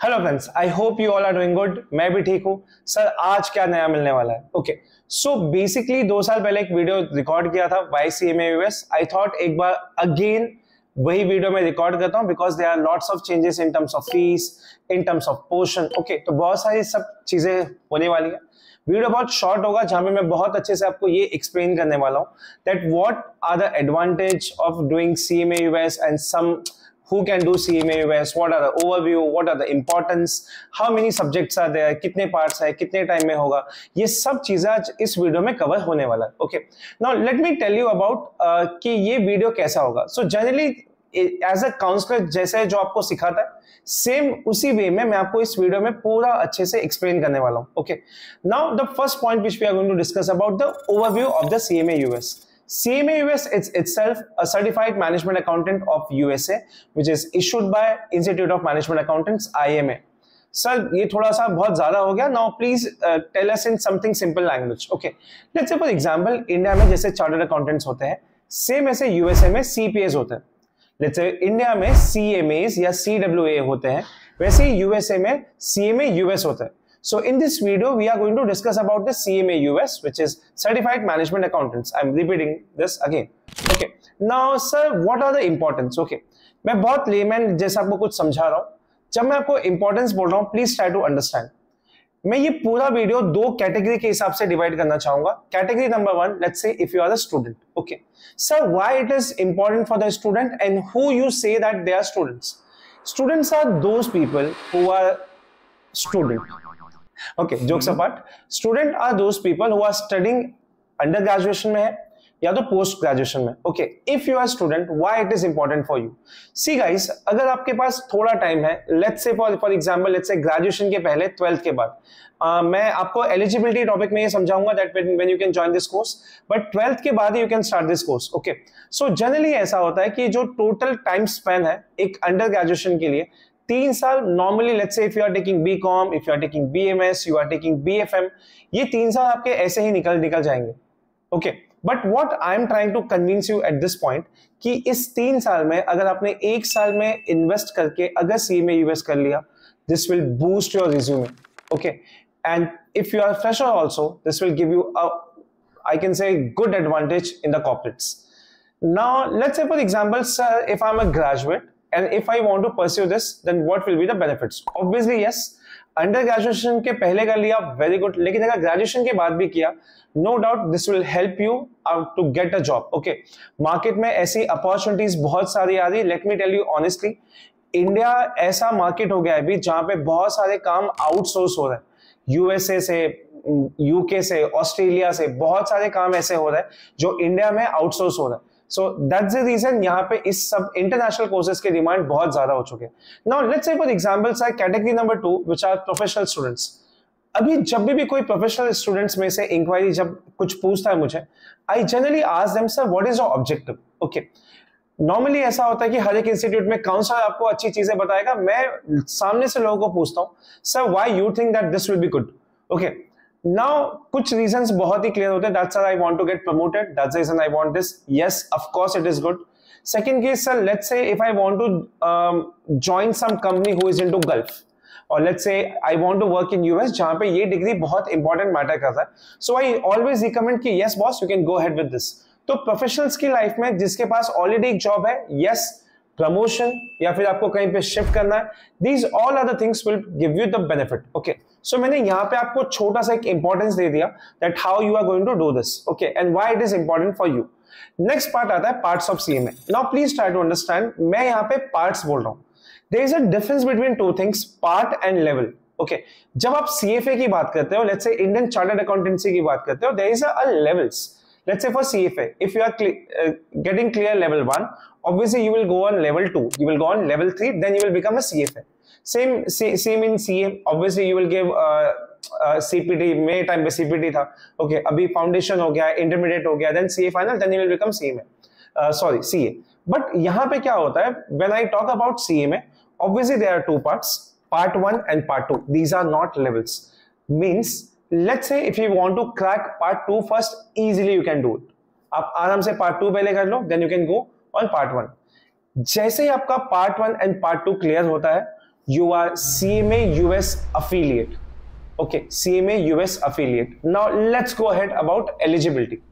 Hello friends I hope you all are doing good मैं भी ठीक हूँ। सर आज क्या नया मिलने वाला है? ओके सो बेसिकली दो साल पहले एक वीडियो रिकॉर्ड किया था why C M US I thought एक बार अगेन वही वीडियो में रिकॉर्ड करता हूँ because they are lots of changes in terms of fees in terms of portion okay तो बहुत सारी सब चीज़ें होने वाली है। वीडियो बहुत शॉर्ट होगा, जहाँ पे मैं बहुत अच्छे से आपको ये एक्सप्लेन करने वाला हूँ that what are the advantage of doing C M and some who can do CMA US, what are the overview, what are the importance, how many subjects are there, कितने parts है, कितने time में होगा, ये सब चीज़ें आज इस वीडियो में कवर होने वाला है. Okay. Now let me tell you about uh, कि ये वीडियो कैसा होगा. So generally as a counsellor जैसे जो आपको सिखाता है सेम उसी वे में मैं आपको इस वीडियो में पूरा अच्छे से एक्सप्लेन करने वाला हूँ okay now the first point which we are going to discuss about the overview of the CMA US CMA US is itself a certified management accountant of USA, which is issued by Institute of Management Accountants IMA. Sir ये थोड़ा सा बहुत ज़्यादा हो गया। Now please tell us in something simple language okay let's say for example India में जैसे chartered accountants होते हैं सेम ऐसे यूएसए में सीपीएस होते हैं। लेट्स से इंडिया में सीएमएस या सीडब्ल्यूए होते हैं वैसे ही यूएसए में सीएमए यूएस होता है। So in this video, we are going to discuss about the CMA US, which is Certified Management Accountants. I'm repeating this again. Okay. Now, sir, what are the importance? Okay. मैं बहुत layman जैसा आपको कुछ समझा रहा हूँ जब मैं आपको इंपॉर्टेंस बोल रहा हूँ प्लीज़ ट्राई टू अंडरस्टैंड मैं ये पूरा वीडियो दो कैटेगरी के हिसाब से डिवाइड करना चाहूँगा category number one let's say if you are the student okay sir why it is important for the student and who you say that they are students students are those people who are student okay jokes apart student are those people who are studying under graduation में है या तो post graduation में। Okay if you are student why it is important for you see guys अगर आपके पास थोड़ा time है let's say for for example let's say graduation के पहले ट्वेल्थ के बाद uh, मैं आपको एलिजिबिलिटी टॉपिक में ये समझाऊँगा that when you can join this course but twelfth के बाद you can start this course okay so generally ऐसा होता है कि जो टोटल टाइम स्पेन है एक अंडर ग्रेजुएशन के लिए तीन साल normally let's say if you are taking B Com if you are taking B M S you are taking B F M ये तीन साल आपके ऐसे ही निकल निकल जाएँगे। Okay but what I am trying to convince you at this point कि इस तीन साल में अगर आपने एक साल में इन्वेस्ट करके अगर सी में यूएस कर लिया this will boost your resume okay and if you are fresher also this will give you I can say good advantage in the corporates. Now, let's say for example, sir, if I'm a graduate and if I want to pursue this, then what will be the benefits? Obviously, yes. Under graduation के पहले कर लिया very good लेकिन अगर graduation के बाद भी किया no doubt this will help you to get a job okay market में ऐसी अपॉर्चुनिटीज़ बहुत सारी आ रही let me tell you honestly India ऐसा मार्केट हो गया है अभी जहाँ पे बहुत सारे काम आउटसोर्स हो रहे हैं यूएसए से यूके से ऑस्ट्रेलिया से बहुत सारे काम ऐसे हो रहे हैं जो इंडिया में आउटसोर्स हो रहे हैं सो दैट्स द रीजन यहाँ पे इस सब इंटरनेशनल कोर्सेज के डिमांड बहुत ज़्यादा हो चुके हैं। Now let's say for example sir category number two which are professional students अभी जब भी, भी कोई प्रोफेशनल स्टूडेंट्स में से इंक्वायरी जब कुछ पूछता है मुझे I generally ask them sir what is your objective okay normally ऐसा होता है कि हर एक इंस्टीट्यूट में काउंसलर आपको अच्छी चीज़ें बताएगा। मैं सामने से लोगों को पूछता हूँ sir why you think that this will be good okay now, कुछ reasons बहुत ही क्लियर होते हैं. Get promoted. That's the reason I want this. Yes, of course it is good. Second case और let's say I want to work in US जहाँ पे ये degree बहुत इंपॉर्टेंट मैटर करता है. सो आई ऑलवेज रिकमेंड कि yes boss you can go ahead with this तो professionals की लाइफ में जिसके पास ऑलरेडी एक जॉब है यस प्रमोशन या फिर आपको कहीं पे शिफ्ट करना है these all the things will give you the benefit okay so so, मैंने यहाँ पे आपको छोटा सा एक इंपॉर्टेंस दे दिया that how you are going to do this okay and why it is important for you next part आता है parts of CMA now please try to understand मैं यहाँ पे पार्ट्स बोल रहा हूँ. There is a difference between two things part and level okay जब आप सीएफए की बात करते हो let's say Indian chartered accountancy की बात करते हो there is a levels let's say for CFA, if you are cl uh, getting clear level one, obviously you will go on level two, you will go on level three, then you will become a CFA. Same in CA, obviously you will give uh, CPT मेरे time पे CPT था. Okay okay, अभी foundation हो गया intermediate हो गया then CA final then you will become CA sorry CA but यहाँ पे क्या होता है? When I talk about CA में obviously there are two parts part one and part two these are not levels means let's say if you want to crack part two first easily you can do it आप आराम से part two पहले कर लो then you can go on part one जैसे ही आपका part one and part two clear होता है you are CMA US affiliate. Okay, CMA US affiliate. Now let's go ahead about eligibility.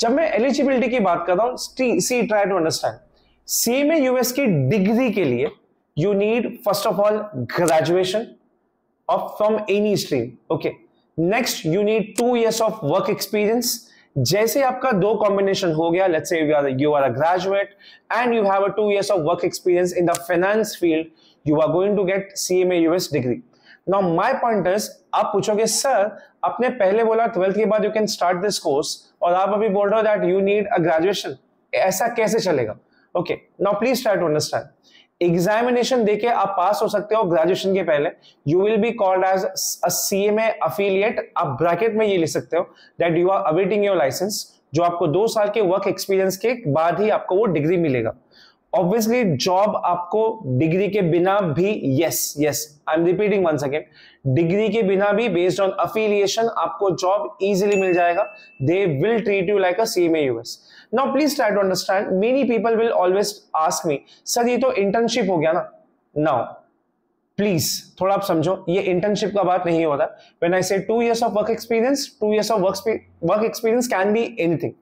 जब मैं एलिजिबिलिटी की बात कर रहा हूँ see try to understand CMA US की डिग्री के लिए you need first of all graduation of from any stream okay next you need two years of work experience जैसे आपका दो कॉम्बिनेशन हो गया let's say you are are a graduate and you have a two years of work experience in the finance field you are going to get CMA US degree now my point is आप पूछोगे sir आपने पहले बोला twelfth के बाद you can start this course और आप अभी बोल रहे हो that you need a graduation ऐसा कैसे चलेगा? Okay now please try to understand examination देके आप पास हो सकते हो ग्रेजुएशन के पहले। You will be called as a CMA affiliate आप ब्रैकेट में ये लिख सकते हो that you are awaiting your licence जो आपको दो साल के वर्क एक्सपीरियंस के बाद ही आपको वो डिग्री मिलेगा। ऑब्वियसली जॉब आपको डिग्री के बिना भी yes yes I am repeating one second degree के बिना भी बेस्ड ऑन अफिलिएशन आपको जॉब इजीली मिल जाएगा. They will treat you like a CMA US now please try to understand many people will always ask me sir ये तो internship हो गया ना? नाउ प्लीज़ थोड़ा आप समझो, ये इंटर्नशिप का बात नहीं होता when I say two years of work experience two years of work work experience can be anything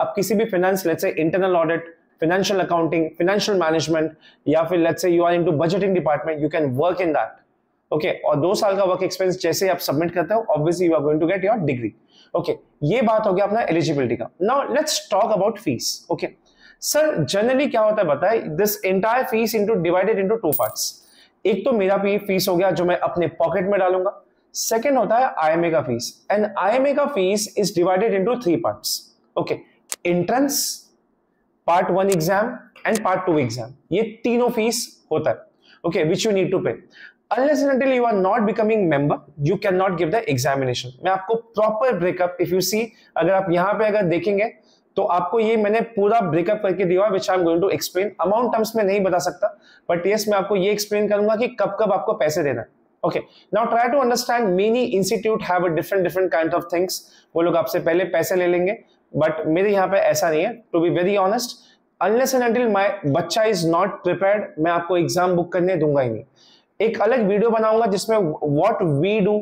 अब किसी भी finance let's say internal audit financial accounting, financial management, या फिर let's say you are into budgeting department, you can work in that. Okay, और दो साल का work experience जैसे आप सबमिट करते हो obviously you are going to get your degree okay ये बात हो गया अपना एलिजिबिलिटी का. Now let's talk about fees okay sir generally क्या होता है बताए? This entire fees into divided into two parts एक तो मेरा भी फ़ीस हो गया जो मैं अपने पॉकेट में डालूँगा. सेकेंड होता है आईएमए का फ़ीस एंड आईएमए का fees is divided into three parts okay entrance part one exam and part two exam ये तीनों फ़ीस होता है। Okay which you need to pay unless and until you are not becoming member, you cannot give the examination. मैं आपको proper breakup if you see अगर आप यहाँ पे अगर देखेंगे तो आपको ये मैंने पूरा ब्रेकअप करके दिया which I am going to explain amount terms में नहीं बता सकता बट यस मैं आपको ये एक्सप्लेन करूँगा कि कब कब आपको पैसे देना है। Okay now try to understand many institute have a different different kind of things वो लोग आपसे पहले पैसे ले लेंगे बट मेरे यहाँ पे ऐसा नहीं है to be very honest unless and until my बच्चा इज़ नॉट प्रिपेयर्ड मैं आपको एग्ज़ाम बुक करने दूँगा ही नहीं। एक अलग वीडियो बनाऊँगा जिसमें what we do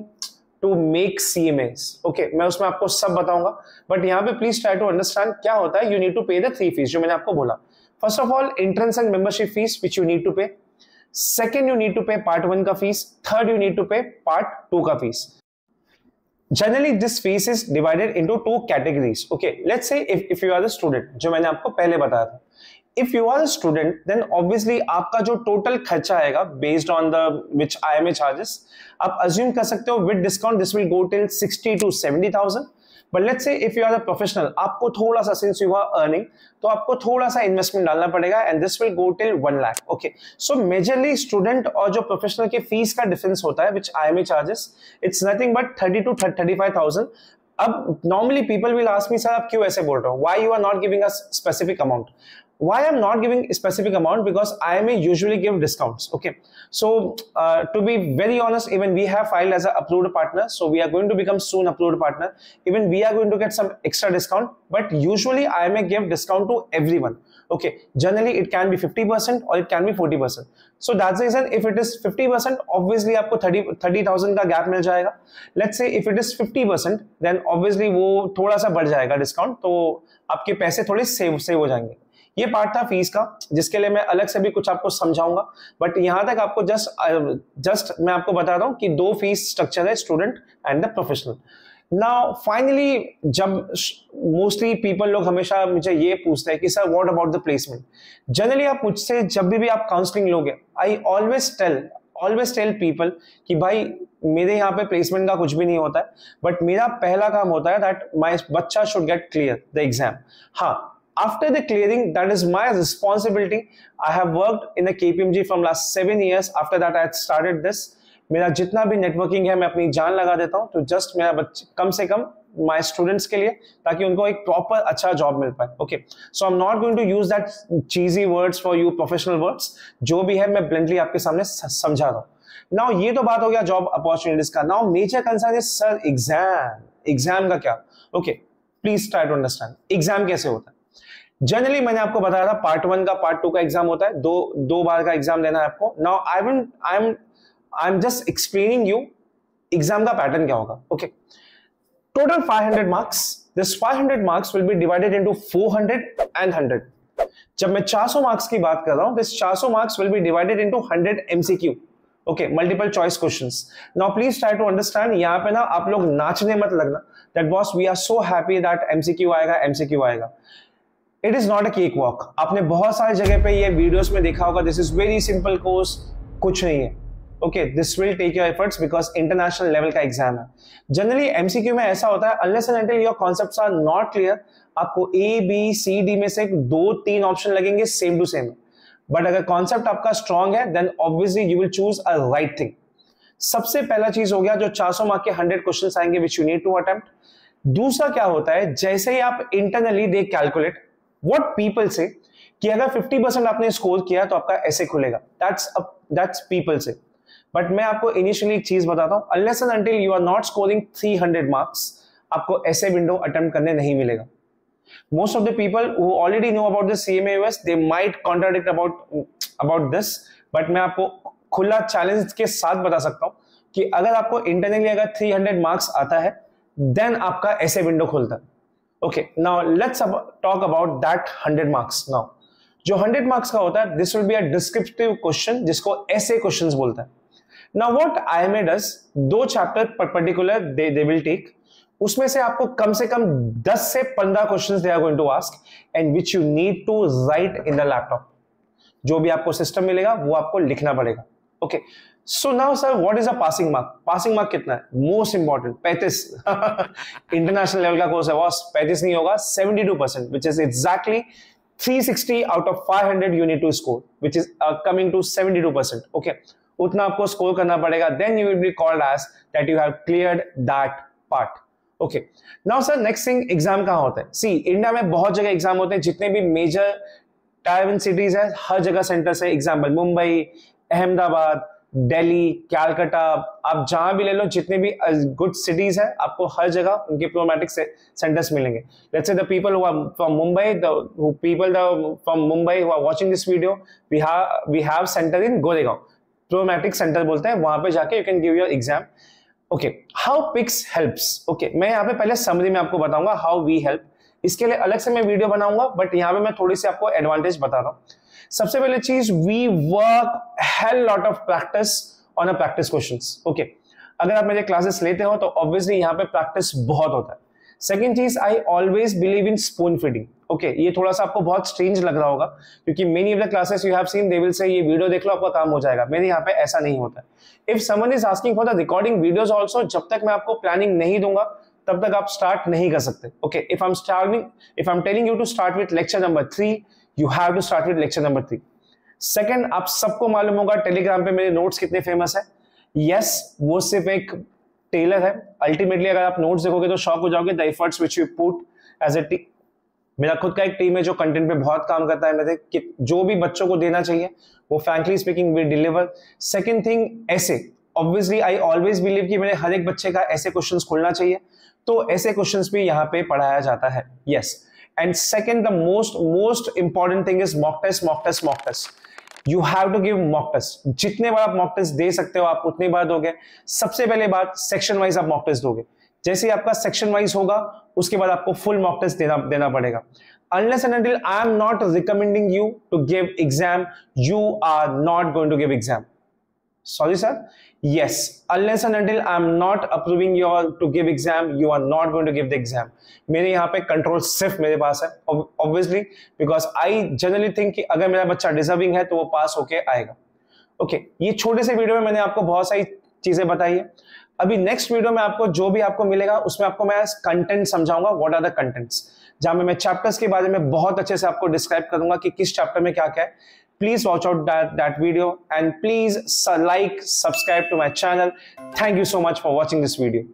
to make C M S okay मैं उसमें आपको सब बताऊँगा। बट यहाँ पे प्लीज़ ट्राई टू अंडरस्टैंड क्या होता है। You need to pay the three fees जो मैंने आपको बोला। First of all entrance and membership fees which you need to pay second you need to pay part one का fees third you need to pay part two का fees generally this fees is divided into two categories okay let say student जो मैंने आपको पहले बताया था। If you are student then obviously आपका जो टोटल खर्चा आएगा based on the I M A charges आप अज्यूम कर सकते हो with discount this will go till sixty to seventy thousand but let's say if you are a professional आपको थोड़ा सा सिंस यू आर अर्निंग तो आपको थोड़ा सा इन्वेस्टमेंट डालना पड़ेगा and this will go till one lakh okay so majorly student और जो प्रोफेशनल के फ़ीस का डिफरेंस होता है which I M charges it's nothing but thirty two thirty five thousand अब normally people will ask me sir आप क्यों ऐसे बोल रहे हो? Why you are not giving a specific amount why i'm not giving a specific amount because ima usually give discounts okay so uh, to be very honest even we have filed as an approved partner so we are going to become soon approved partner even we are going to get some extra discount but usually ima give discount to everyone okay generally it can be 50% or it can be 40% so that's the reason if it is 50% obviously आपको 30 30000 का gap मिल जाएगा let's say if it is 50% then obviously वो थोड़ा सा बढ़ जाएगा discount तो आपके पैसे थोड़े सेव सेव हो जाएंगे ये पार्ट था फ़ीस का जिसके लिए मैं अलग से भी कुछ आपको समझाऊँगा। बट यहाँ तक आपको जस्ट जस्ट मैं आपको बता रहा हूँ कि दो फ़ीस स्ट्रक्चर है student and the professional now finally जब मोस्टली पीपल लोग हमेशा मुझे ये पूछते हैं कि sir what about the placement generally आप मुझसे जब भी, भी आप काउंसलिंग लोगे I always tell always tell people कि भाई मेरे यहाँ पे प्लेसमेंट का कुछ भी नहीं होता है बट मेरा पहला काम होता है दैट माई बच्चा should get clear the exam हाँ after the clearing, that is my responsibility. I have worked in a kpmg from last seven years. After that, i had started this. मेरा जितना भी नेटवर्किंग है, मैं अपनी जान लगा देता हूँ तो जस्ट मेरा बच्चे कम से कम माय स्टूडेंट्स के लिए, ताकि उनको एक प्रॉपर अच्छा जॉब मिल पाए। Okay so I am not going to use that cheesy words for you professional words जो भी है, मैं ब्लेंडली आपके सामने समझा रहा हूँ। नाउ ये तो बात हो गया जॉब अपॉर्चुनिटीज़ का। Now major concern is sir exam exam का क्या? Okay please try to understand exam कैसे होता है? जनरली मैंने आपको बताया था पार्ट वन का पार्ट टू का एग्ज़ाम होता है। दो दो बार का एग्ज़ाम देना है आपको। Now I will I am I am just explaining you exam का पैटर्न क्या होगा। Okay total 500 marks this 500 marks will be divided into 400 and 100 जब मैं 400 मार्क्स की बात कर रहा हूँ this 400 marks will be divided into 100 MCQ okay multiple choice questions now please try to understand यहाँ पे ना आप लोग नाचने मत लगना। That boss we are so happy that MCQ आएगा एमसीक्यू आएगा। It is not a cake walk आपने बहुत सारी जगह पे ये वीडियोस में देखा होगा this is very simple course कुछ नहीं है। Okay this will take your efforts because international level का एग्ज़ाम है। जनरली एमसीक्यू में ऐसा होता है unless and your concepts are not clear आपको ए बी सी डी में से दो, तीन ऑप्शन लगेंगे सेम टू सेम बट अगर कॉन्सेप्ट आपका स्ट्रांग है then obviously you will choose a right thing सबसे पहला चीज़ हो गया, जो 400 मार्क के 100 क्वेश्चंस आएँगे which you need to attempt दूसरा क्या होता है, जैसे ही आप internally they calculate what people say कि अगर 50 परसेंट आपने स्कोर किया तो आपका ऐसे खुलेगा। दैट्स दैट्स पीपल से बट मैं आपको इनिशियली एक चीज़ बताता हूँ until you are not scoring 300 marks आपको ऐसे विंडो अटेम्प्ट करने नहीं मिलेगा। Most of the people who already know about the CMA US they might contradict about about this, but मैं आपको खुला चैलेंज के साथ बता सकता हूँ कि अगर आपको इंटरनली अगर 300 मार्क्स आता है देन आपका ऐसे विंडो खुलता है। Okay now let's talk about that 100 marks now जो 100 मार्क्स का होता है this will be a descriptive question जिसको ऐसे क्वेश्चंस बोलता है। नाउ व्हाट आईएमए डज दो chapter particular they they will take उसमें से आपको कम से कम 10 से 15 questions they are going to ask and which you need to write in the laptop जो भी आपको सिस्टम मिलेगा, वो आपको लिखना पड़ेगा। Okay so now sir what is a passing mark passing mark कितना है? मोस्ट इंपॉर्टेंट पैंतीस. इंटरनेशनल लेवल का कोर्स है बॉस पैंतीस नहीं होगा 72 percent which is exactly 360 out of 500 you need to score which is coming to 72 percent okay उतना आपको स्कोर करना पड़ेगा. Then you will be called as that you have cleared that part okay now sir next thing exam कहाँ होता है? सी India में बहुत जगह एग्ज़ाम होते हैं, जितने भी मेजर टायर सिटीज़ है, हर जगह सेंटर्स है एग्ज़ाम्पल मुंबई अहमदाबाद दिल्ली कैलकाटा आप जहाँ भी ले लो, जितने भी गुड सिटीज़ है, आपको हर जगह उनके प्रोमैटिक सेंटर्स मिलेंगे। Let's say the people from Mumbai the people from Mumbai who are watching this video we have we have centre in Goregaon Prometric centre बोलते हैं, वहाँ पे जाके you can give your exam okay how pics helps okay मैं यहाँ पे पहले summary में आपको बताऊँगा हाउ वी हेल्प इसके लिए अलग से मैं वीडियो बनाऊँगा बट यहाँ पे मैं थोड़ी सी आपको एडवांटेज बता रहा हूँ। सबसे पहले चीज़ we work hell lot of practice on a practice questions okay अगर आप मेरे क्लासेस लेते हो तो ऑब्वियसली यहाँ पे प्रैक्टिस बहुत होता है। Second cheese I always believe in spoon feeding okay ये थोड़ा सा आपको बहुत स्ट्रेंज लग रहा होगा, क्योंकि many of the classes you have seen they will say ये वीडियो देख लो, आपका काम हो जाएगा. मेरे यहाँ पे ऐसा नहीं होता if someone is asking for the recording videos also जब तक मैं आपको प्लानिंग नहीं दूँगा, तब तक आप स्टार्ट नहीं कर सकते। Okay if I am starting if I am telling you to start with lecture number three you have to start with lecture number three second आप सबको मालूम होगा टेलीग्राम पे मेरे नोट्स कितने फ़ेमस है? यस yes, वो सिर्फ़ एक टेलर है। अल्टीमेटली अगर आप नोट्स देखोगे तो शॉक हो जाओगे the efforts which you put as a T मेरा खुद का एक टीम है जो कंटेंट पे बहुत काम करता है। मेरे कि जो भी बच्चों को देना चाहिए वो frankly speaking we deliver second thing ऐसे ऑब्वियसली आई ऑलवेज बिलीव कि मेरे हर एक बच्चे का ऐसे क्वेश्चंस खुलना चाहिए। तो ऐसे क्वेश्चंस भी यहाँ पे पढ़ाया जाता है। Yes yes. And second the most most important thing is mock test mock test mock test you have to give mock test जितने बार आप मॉक टेस्ट दे सकते हो आप उतनी बार दोगे सबसे पहले बात सेक्शन वाइज आप मॉक टेस्ट दोगे जैसे ही आपका सेक्शन वाइज होगा उसके बाद आपको फुल मॉक टेस्ट देना देना पड़ेगा unless and until i am not recommending you to give exam you are not going to give exam sorry sir. Yes. Unless and until i'm not approving you to give exam you are not going to give the exam. मेरे यहाँ पे control सिर्फ़ मेरे पास है obviously because I generally think कि अगर मेरा बच्चा डिजर्विंग है तो वो पास होके आएगा। ओके okay, ये छोटे से वीडियो में मैंने आपको बहुत सारी चीज़ें बताई है। अभी नेक्स्ट वीडियो में आपको जो भी आपको मिलेगा उसमें आपको मैं कंटेंट समझाऊँगा व्हाट आर द कंटेंट्स जहाँ मैं चैप्टर्स के बारे में बहुत अच्छे से आपको डिस्क्राइब करूँगा कि किस चैप्टर में क्या क्या है। Please watch out that, that video and please like, subscribe to my channel. Thank you so much for watching this video.